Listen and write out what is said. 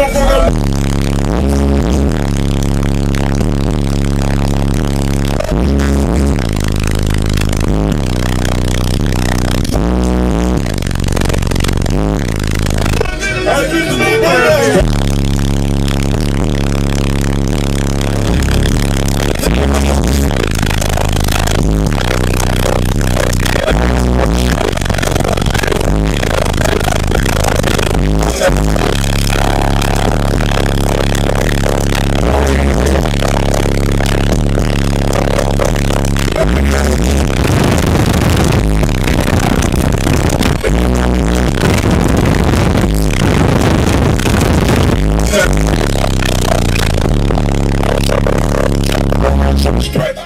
micrófono. Straight